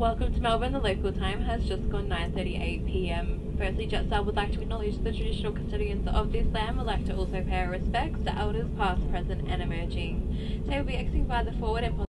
Welcome to Melbourne. The local time has just gone 9.38pm. Firstly, Jetstar would like to acknowledge the traditional custodians of this land. Would like to also pay our respects to elders past, present and emerging. Today we'll be exiting by the forward and